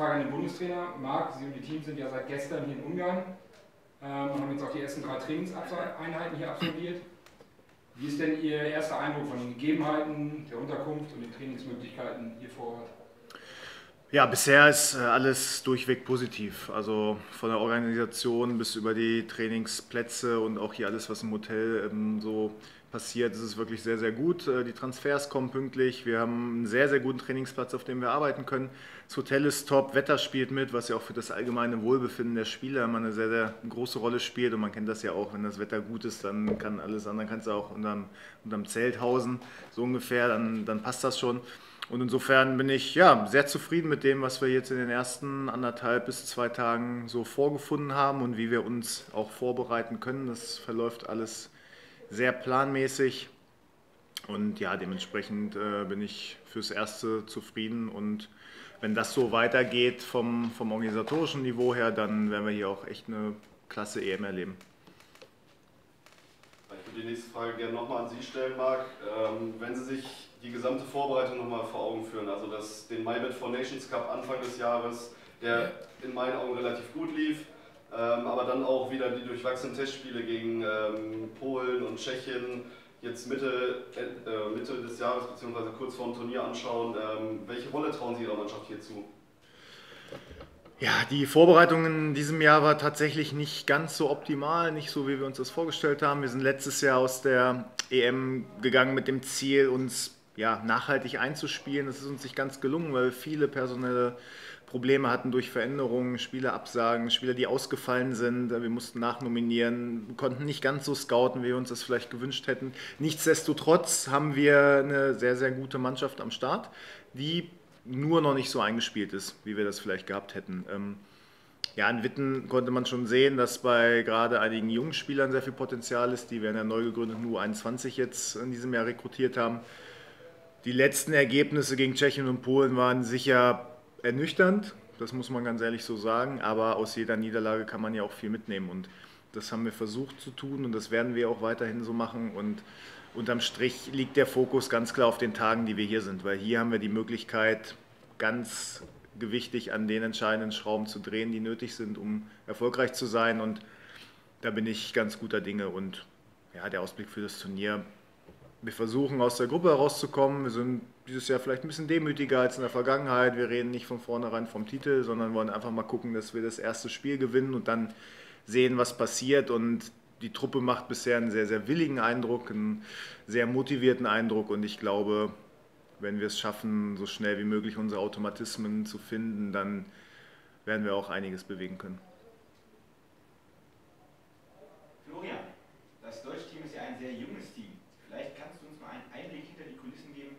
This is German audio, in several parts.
Frage an den Bundestrainer. Marc, Sie und die Teams sind ja seit gestern hier in Ungarn ähm, und haben jetzt auch die ersten drei Trainingseinheiten hier absolviert. Wie ist denn Ihr erster Eindruck von den Gegebenheiten, der Unterkunft und den Trainingsmöglichkeiten hier vor Ort? Ja, bisher ist äh, alles durchweg positiv. Also von der Organisation bis über die Trainingsplätze und auch hier alles, was im Hotel ähm, so passiert, ist es wirklich sehr, sehr gut. Äh, die Transfers kommen pünktlich. Wir haben einen sehr, sehr guten Trainingsplatz, auf dem wir arbeiten können. Das Hotel ist top, Wetter spielt mit, was ja auch für das allgemeine Wohlbefinden der Spieler immer eine sehr, sehr große Rolle spielt. Und man kennt das ja auch, wenn das Wetter gut ist, dann kann alles andere, kannst du auch unterm, unterm Zelt hausen, so ungefähr, dann, dann passt das schon. Und insofern bin ich ja, sehr zufrieden mit dem, was wir jetzt in den ersten anderthalb bis zwei Tagen so vorgefunden haben und wie wir uns auch vorbereiten können. Das verläuft alles sehr planmäßig. Und ja, dementsprechend äh, bin ich fürs Erste zufrieden. Und wenn das so weitergeht vom, vom organisatorischen Niveau her, dann werden wir hier auch echt eine klasse EM erleben. Ich würde die nächste Frage gerne nochmal an Sie stellen, Marc. Ähm, wenn Sie sich die gesamte Vorbereitung nochmal vor Augen führen, also das, den MyBet for Nations Cup Anfang des Jahres, der in meinen Augen relativ gut lief, ähm, aber dann auch wieder die durchwachsenen Testspiele gegen ähm, Polen und Tschechien jetzt Mitte, äh, Mitte des Jahres bzw. kurz vor dem Turnier anschauen. Ähm, welche Rolle trauen Sie Ihrer Mannschaft hier zu? Ja, die Vorbereitung in diesem Jahr war tatsächlich nicht ganz so optimal, nicht so, wie wir uns das vorgestellt haben. Wir sind letztes Jahr aus der EM gegangen mit dem Ziel, uns ja, nachhaltig einzuspielen. Das ist uns nicht ganz gelungen, weil wir viele personelle Probleme hatten durch Veränderungen, Spielerabsagen, Spieler, die ausgefallen sind. Wir mussten nachnominieren, konnten nicht ganz so scouten, wie wir uns das vielleicht gewünscht hätten. Nichtsdestotrotz haben wir eine sehr, sehr gute Mannschaft am Start, die nur noch nicht so eingespielt ist, wie wir das vielleicht gehabt hätten. Ähm, ja, in Witten konnte man schon sehen, dass bei gerade einigen jungen Spielern sehr viel Potenzial ist, die wir in der neu gegründeten U21 jetzt in diesem Jahr rekrutiert haben. Die letzten Ergebnisse gegen Tschechien und Polen waren sicher ernüchternd, das muss man ganz ehrlich so sagen, aber aus jeder Niederlage kann man ja auch viel mitnehmen und das haben wir versucht zu tun und das werden wir auch weiterhin so machen und unterm Strich liegt der Fokus ganz klar auf den Tagen, die wir hier sind, weil hier haben wir die Möglichkeit, ganz gewichtig an den entscheidenden Schrauben zu drehen, die nötig sind, um erfolgreich zu sein und da bin ich ganz guter Dinge und ja, der Ausblick für das Turnier wir versuchen aus der Gruppe herauszukommen. Wir sind dieses Jahr vielleicht ein bisschen demütiger als in der Vergangenheit. Wir reden nicht von vornherein vom Titel, sondern wollen einfach mal gucken, dass wir das erste Spiel gewinnen und dann sehen, was passiert. Und die Truppe macht bisher einen sehr, sehr willigen Eindruck, einen sehr motivierten Eindruck. Und ich glaube, wenn wir es schaffen, so schnell wie möglich unsere Automatismen zu finden, dann werden wir auch einiges bewegen können. Florian, das deutsche Team ist ja ein sehr junges Team. Vielleicht kannst du uns mal einen Einblick hinter die Kulissen geben,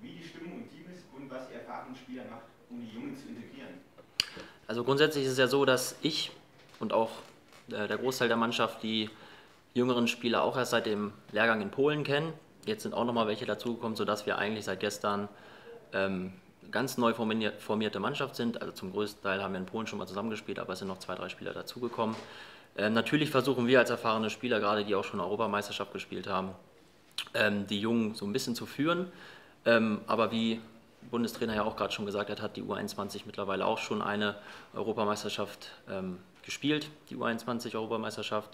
wie die Stimmung im Team ist und was ihr erfahrenen Spieler macht, um die Jungen zu integrieren. Also grundsätzlich ist es ja so, dass ich und auch äh, der Großteil der Mannschaft die jüngeren Spieler auch erst seit dem Lehrgang in Polen kennen. Jetzt sind auch nochmal welche dazugekommen, sodass wir eigentlich seit gestern ähm, ganz neu formierte Mannschaft sind. Also zum größten Teil haben wir in Polen schon mal zusammengespielt, aber es sind noch zwei, drei Spieler dazugekommen. Ähm, natürlich versuchen wir als erfahrene Spieler, gerade die auch schon Europameisterschaft gespielt haben, ähm, die Jungen so ein bisschen zu führen. Ähm, aber wie Bundestrainer ja auch gerade schon gesagt hat, hat die U21 mittlerweile auch schon eine Europameisterschaft ähm, gespielt, die U21-Europameisterschaft,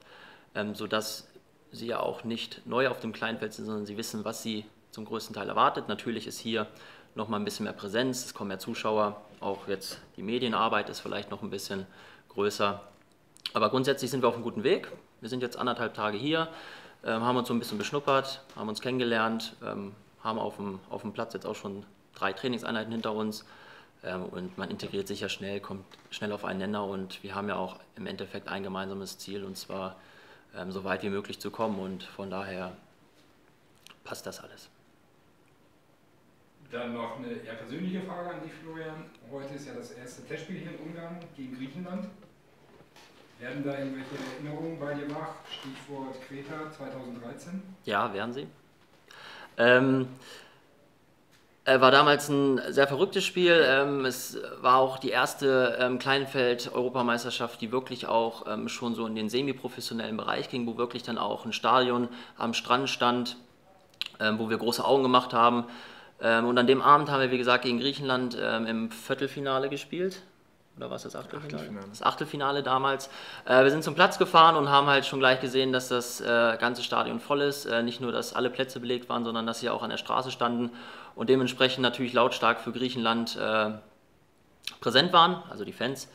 ähm, sodass sie ja auch nicht neu auf dem Kleinfeld sind, sondern sie wissen, was sie zum größten Teil erwartet. Natürlich ist hier noch mal ein bisschen mehr Präsenz, es kommen mehr Zuschauer, auch jetzt die Medienarbeit ist vielleicht noch ein bisschen größer. Aber grundsätzlich sind wir auf einem guten Weg. Wir sind jetzt anderthalb Tage hier, ähm, haben uns so ein bisschen beschnuppert, haben uns kennengelernt, ähm, haben auf dem, auf dem Platz jetzt auch schon drei Trainingseinheiten hinter uns ähm, und man integriert sich ja schnell, kommt schnell auf einen Nenner und wir haben ja auch im Endeffekt ein gemeinsames Ziel und zwar ähm, so weit wie möglich zu kommen und von daher passt das alles. Dann noch eine eher persönliche Frage an dich, Florian. Heute ist ja das erste Testspiel hier in Ungarn gegen Griechenland. Werden da irgendwelche Erinnerungen bei dir wach? Stichwort Kreta 2013? Ja, werden sie. Ähm, äh, war damals ein sehr verrücktes Spiel. Ähm, es war auch die erste ähm, Kleinfeld-Europameisterschaft, die wirklich auch ähm, schon so in den semiprofessionellen Bereich ging, wo wirklich dann auch ein Stadion am Strand stand, wo wir große Augen gemacht haben. Und an dem Abend haben wir, wie gesagt, gegen Griechenland im Viertelfinale gespielt. oder was das Achtelfinale? Achtelfinale. Das Achtelfinale damals. Äh, wir sind zum Platz gefahren und haben halt schon gleich gesehen, dass das äh, ganze Stadion voll ist. Äh, nicht nur, dass alle Plätze belegt waren, sondern dass sie auch an der Straße standen und dementsprechend natürlich lautstark für Griechenland äh, präsent waren, also die Fans.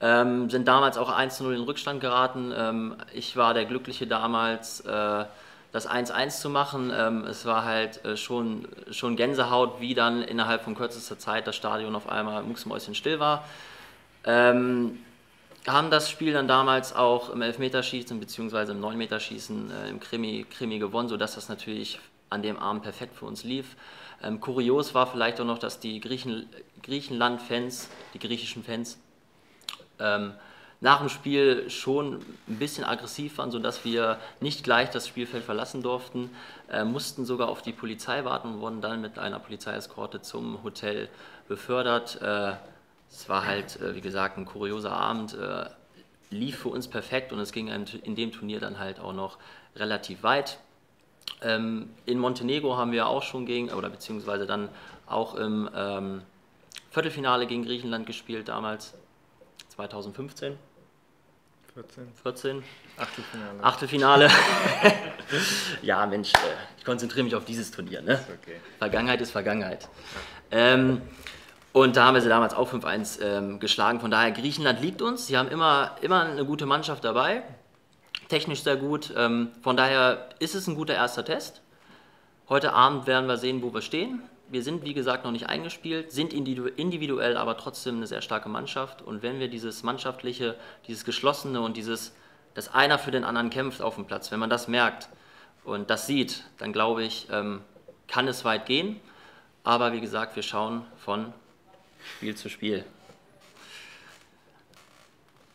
Ähm, sind damals auch 1-0 in Rückstand geraten. Ähm, ich war der Glückliche damals, äh, das 1-1 zu machen. Ähm, es war halt äh, schon, schon Gänsehaut, wie dann innerhalb von kürzester Zeit das Stadion auf einmal mucksmäuschen still war. Ähm, haben das Spiel dann damals auch im Elfmeterschießen bzw. im Neunmeterschießen äh, im Krimi, Krimi gewonnen, sodass das natürlich an dem Abend perfekt für uns lief. Ähm, kurios war vielleicht auch noch, dass die Griechen, Griechenland-Fans, die griechischen Fans, ähm, nach dem Spiel schon ein bisschen aggressiv waren, sodass wir nicht gleich das Spielfeld verlassen durften, äh, mussten sogar auf die Polizei warten und wurden dann mit einer Polizeieskorte zum Hotel befördert. Äh, es war halt, äh, wie gesagt, ein kurioser Abend, äh, lief für uns perfekt und es ging in dem Turnier dann halt auch noch relativ weit. Ähm, in Montenegro haben wir auch schon gegen, oder beziehungsweise dann auch im ähm, Viertelfinale gegen Griechenland gespielt damals. 2015. 14. 14. Achtelfinale. Achtelfinale. ja, Mensch, äh, ich konzentriere mich auf dieses Turnier. Ne? Okay. Vergangenheit ist Vergangenheit. Ähm, und da haben wir sie damals auch 5-1 ähm, geschlagen. Von daher, Griechenland liegt uns. Sie haben immer, immer eine gute Mannschaft dabei. Technisch sehr gut. Ähm, von daher ist es ein guter erster Test. Heute Abend werden wir sehen, wo wir stehen wir sind, wie gesagt, noch nicht eingespielt, sind individuell aber trotzdem eine sehr starke Mannschaft. Und wenn wir dieses Mannschaftliche, dieses Geschlossene und dieses, dass einer für den anderen kämpft auf dem Platz, wenn man das merkt und das sieht, dann glaube ich, ähm, kann es weit gehen. Aber wie gesagt, wir schauen von Spiel zu Spiel.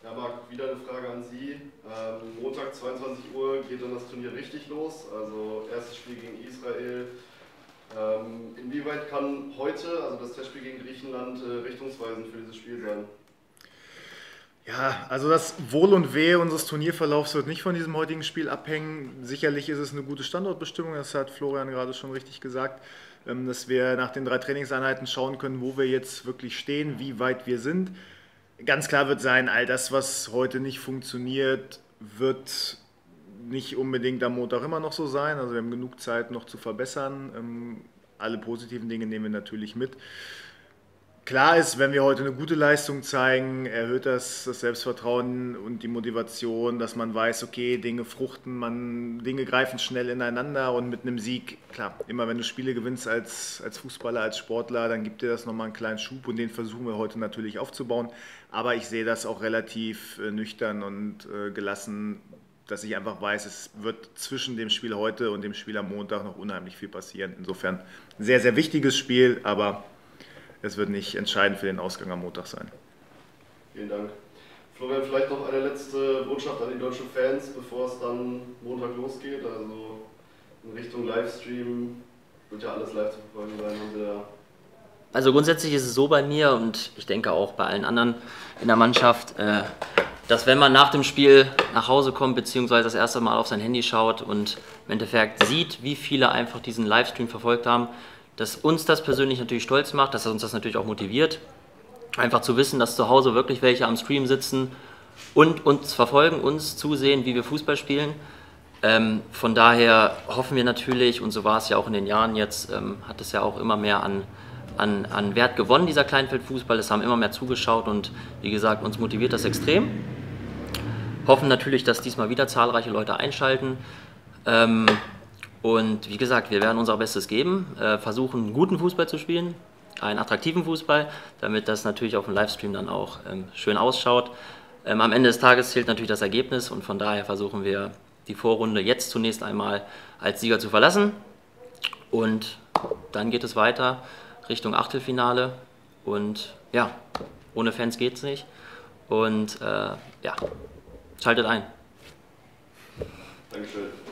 Ja, Marc, wieder eine Frage an Sie. Ähm, Montag 22 Uhr geht dann das Turnier richtig los. Also erstes Spiel gegen Israel, ähm, inwieweit kann heute, also das Testspiel gegen Griechenland, äh, richtungsweisend für dieses Spiel sein? Ja, also das Wohl und Wehe unseres Turnierverlaufs wird nicht von diesem heutigen Spiel abhängen. Sicherlich ist es eine gute Standortbestimmung, das hat Florian gerade schon richtig gesagt, ähm, dass wir nach den drei Trainingseinheiten schauen können, wo wir jetzt wirklich stehen, wie weit wir sind. Ganz klar wird sein, all das, was heute nicht funktioniert, wird nicht unbedingt am Montag immer noch so sein. Also wir haben genug Zeit noch zu verbessern. Ähm, alle positiven Dinge nehmen wir natürlich mit. Klar ist, wenn wir heute eine gute Leistung zeigen, erhöht das das Selbstvertrauen und die Motivation, dass man weiß, okay, Dinge fruchten, man, Dinge greifen schnell ineinander und mit einem Sieg, klar, immer wenn du Spiele gewinnst als, als Fußballer, als Sportler, dann gibt dir das nochmal einen kleinen Schub und den versuchen wir heute natürlich aufzubauen. Aber ich sehe das auch relativ äh, nüchtern und äh, gelassen, dass ich einfach weiß, es wird zwischen dem Spiel heute und dem Spiel am Montag noch unheimlich viel passieren. Insofern ein sehr, sehr wichtiges Spiel, aber es wird nicht entscheidend für den Ausgang am Montag sein. Vielen Dank. Florian, vielleicht noch eine letzte Botschaft an die deutschen Fans, bevor es dann Montag losgeht. Also in Richtung Livestream wird ja alles live zu verfolgen sein. Da also grundsätzlich ist es so bei mir und ich denke auch bei allen anderen in der Mannschaft, äh, dass wenn man nach dem Spiel nach Hause kommt, beziehungsweise das erste Mal auf sein Handy schaut und im Endeffekt sieht, wie viele einfach diesen Livestream verfolgt haben, dass uns das persönlich natürlich stolz macht, dass uns das natürlich auch motiviert. Einfach zu wissen, dass zu Hause wirklich welche am Stream sitzen und uns verfolgen, uns zusehen, wie wir Fußball spielen. Ähm, von daher hoffen wir natürlich, und so war es ja auch in den Jahren jetzt, ähm, hat es ja auch immer mehr an an, an Wert gewonnen, dieser Kleinfeldfußball. Es haben immer mehr zugeschaut und wie gesagt, uns motiviert das extrem. Hoffen natürlich, dass diesmal wieder zahlreiche Leute einschalten. Ähm, und wie gesagt, wir werden unser Bestes geben, äh, versuchen guten Fußball zu spielen, einen attraktiven Fußball, damit das natürlich auf dem Livestream dann auch ähm, schön ausschaut. Ähm, am Ende des Tages zählt natürlich das Ergebnis und von daher versuchen wir die Vorrunde jetzt zunächst einmal als Sieger zu verlassen und dann geht es weiter Richtung Achtelfinale. Und ja, ohne Fans geht es nicht. Und äh, ja, schaltet ein. Dankeschön.